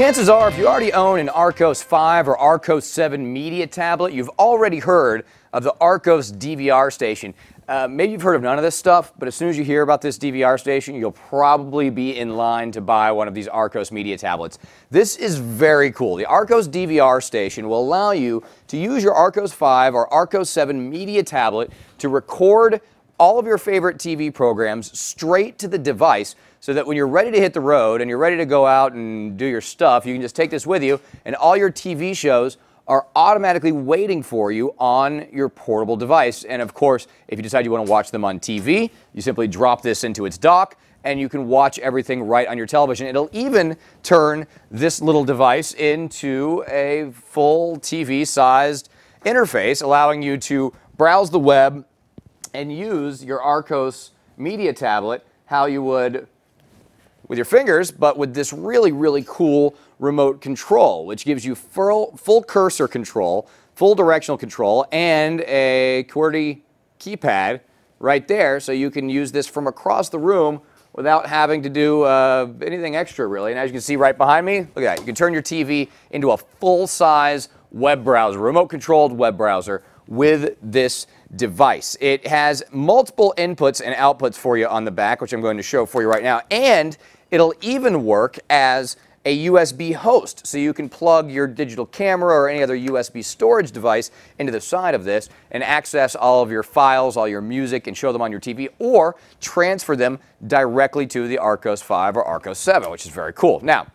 Chances are, if you already own an Archos 5 or Archos 7 media tablet, you've already heard of the Archos DVR station. Uh, maybe you've heard of none of this stuff, but as soon as you hear about this DVR station, you'll probably be in line to buy one of these Archos media tablets. This is very cool. The Archos DVR station will allow you to use your Archos 5 or Archos 7 media tablet to record all of your favorite TV programs straight to the device so that when you're ready to hit the road and you're ready to go out and do your stuff, you can just take this with you and all your TV shows are automatically waiting for you on your portable device. And of course, if you decide you want to watch them on TV, you simply drop this into its dock and you can watch everything right on your television. It'll even turn this little device into a full TV sized interface, allowing you to browse the web and use your Archos media tablet how you would with your fingers, but with this really, really cool remote control, which gives you full, full cursor control, full directional control, and a QWERTY keypad right there, so you can use this from across the room without having to do uh, anything extra, really. And as you can see right behind me, look at that. You can turn your TV into a full-size web browser, remote-controlled web browser with this device. It has multiple inputs and outputs for you on the back, which I'm going to show for you right now, and it'll even work as a USB host, so you can plug your digital camera or any other USB storage device into the side of this and access all of your files, all your music, and show them on your TV, or transfer them directly to the Archos 5 or Archos 7, which is very cool. Now,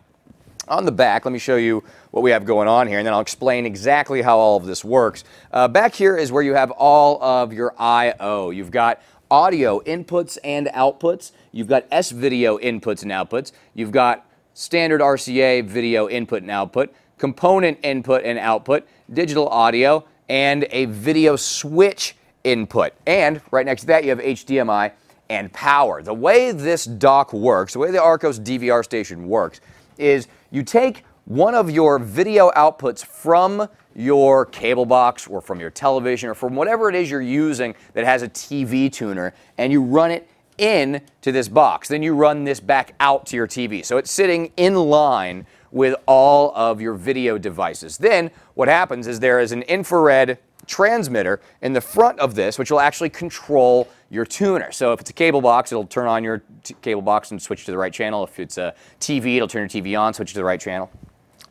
on the back, let me show you what we have going on here, and then I'll explain exactly how all of this works. Uh, back here is where you have all of your I.O. You've got audio inputs and outputs. You've got S-video inputs and outputs. You've got standard RCA video input and output, component input and output, digital audio, and a video switch input. And right next to that, you have HDMI and power. The way this dock works, the way the Archos DVR station works, is you take one of your video outputs from your cable box or from your television or from whatever it is you're using that has a TV tuner and you run it in to this box. Then you run this back out to your TV. So it's sitting in line with all of your video devices. Then what happens is there is an infrared transmitter in the front of this, which will actually control your tuner. So if it's a cable box, it'll turn on your cable box and switch to the right channel. If it's a TV, it'll turn your TV on, switch to the right channel.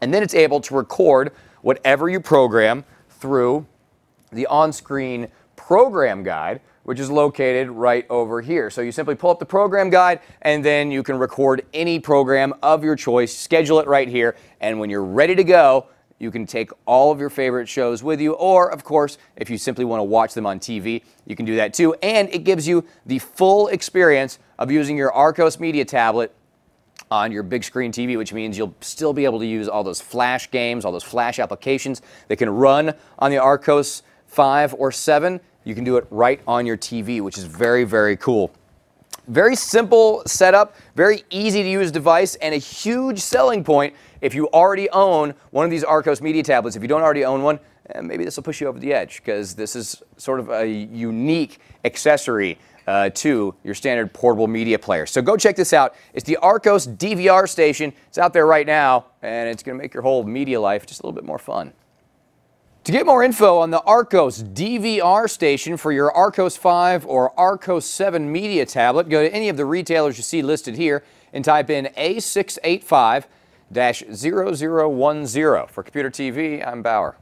And then it's able to record whatever you program through the on-screen program guide, which is located right over here. So you simply pull up the program guide and then you can record any program of your choice, schedule it right here, and when you're ready to go, you can take all of your favorite shows with you, or of course, if you simply want to watch them on TV, you can do that too. And it gives you the full experience of using your Archos Media tablet on your big screen TV, which means you'll still be able to use all those flash games, all those flash applications that can run on the Archos 5 or 7. You can do it right on your TV, which is very, very cool. Very simple setup, very easy to use device, and a huge selling point if you already own one of these Archos media tablets. If you don't already own one, eh, maybe this will push you over the edge because this is sort of a unique accessory uh, to your standard portable media player. So go check this out. It's the Archos DVR station. It's out there right now, and it's going to make your whole media life just a little bit more fun. To get more info on the Archos DVR station for your Archos 5 or Archos 7 media tablet, go to any of the retailers you see listed here and type in A685-0010. For Computer TV, I'm Bauer.